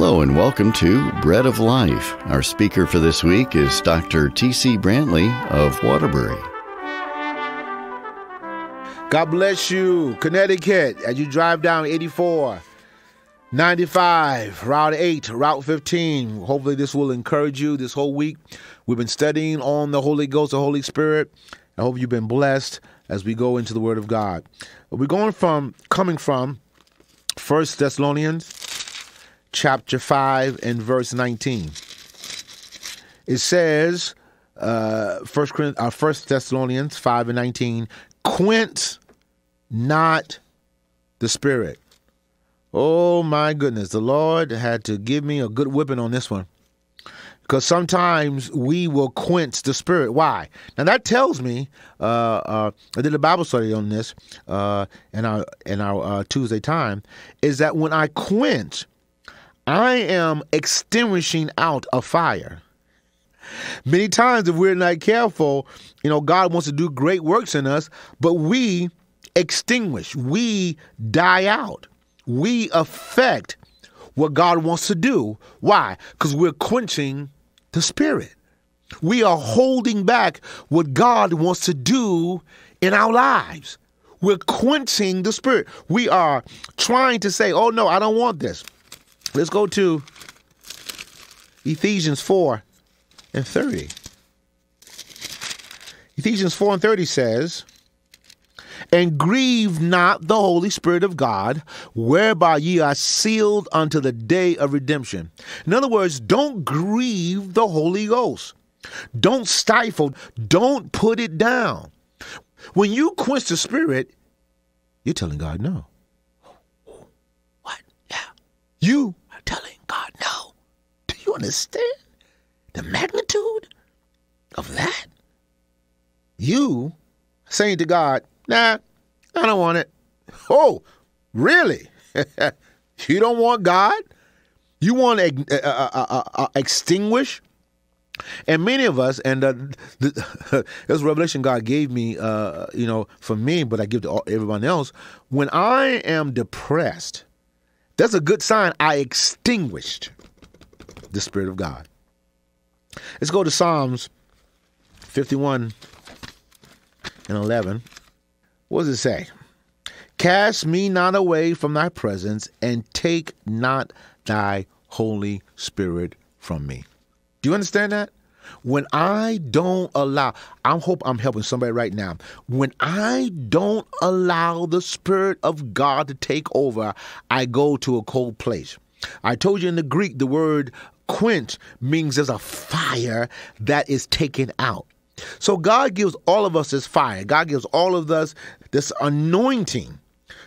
Hello and welcome to Bread of Life. Our speaker for this week is Dr. T.C. Brantley of Waterbury. God bless you, Connecticut, as you drive down 84, 95, Route 8, Route 15. Hopefully, this will encourage you this whole week. We've been studying on the Holy Ghost, the Holy Spirit. I hope you've been blessed as we go into the Word of God. We're going from, coming from First Thessalonians chapter 5 and verse 19. It says, uh, First, uh, First Thessalonians 5 and 19, quench not the spirit. Oh my goodness, the Lord had to give me a good whipping on this one. Because sometimes we will quench the spirit. Why? Now that tells me. Uh, uh, I did a Bible study on this uh, in our in our uh, Tuesday time. Is that when I quench, I am extinguishing out a fire. Many times, if we're not careful, you know, God wants to do great works in us, but we extinguish, we die out, we affect what God wants to do. Why? Because we're quenching the Spirit. We are holding back what God wants to do in our lives. We're quenching the Spirit. We are trying to say, oh no, I don't want this. Let's go to Ephesians 4 and 30. Ephesians 4 and 30 says, And grieve not the Holy Spirit of God, whereby ye are sealed unto the day of redemption. In other words, don't grieve the Holy Ghost. Don't stifle, don't put it down. When you quench the Spirit, you're telling God no. You are telling God no. Do you understand the magnitude of that? You saying to God, nah, I don't want it. Oh, really? you don't want God? You want to uh, uh, uh, extinguish? And many of us, and uh, the, this revelation God gave me, uh, you know, for me, but I give to everyone else. When I am depressed, that's a good sign I extinguished the Spirit of God. Let's go to Psalms 51 and 11. What does it say? Cast me not away from thy presence, and take not thy Holy Spirit from me. Do you understand that? When I don't allow, I hope I'm helping somebody right now. When I don't allow the Spirit of God to take over, I go to a cold place. I told you in the Greek, the word quench means there's a fire that is taken out. So God gives all of us this fire. God gives all of us this anointing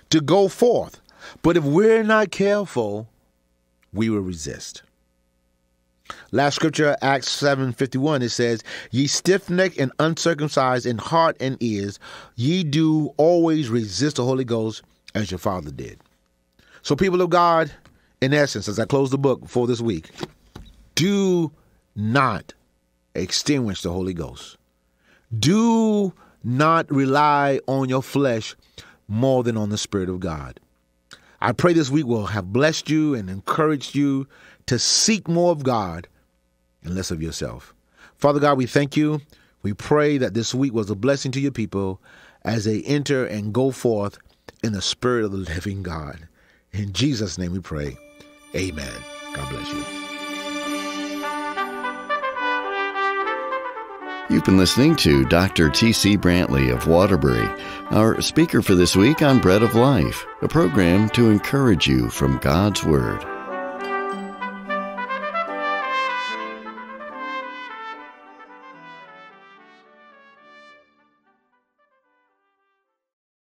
to go forth. But if we're not careful, we will resist. Last scripture, Acts 7.51, it says, Ye stiff-necked and uncircumcised in heart and ears, ye do always resist the Holy Ghost as your father did. So people of God, in essence, as I close the book for this week, do not extinguish the Holy Ghost. Do not rely on your flesh more than on the Spirit of God. I pray this week will have blessed you and encouraged you to seek more of God and less of yourself. Father God, we thank you. We pray that this week was a blessing to your people as they enter and go forth in the Spirit of the living God. In Jesus' name we pray. Amen. God bless you. You've been listening to Dr. T.C. Brantley of Waterbury, our speaker for this week on Bread of Life, a program to encourage you from God's Word.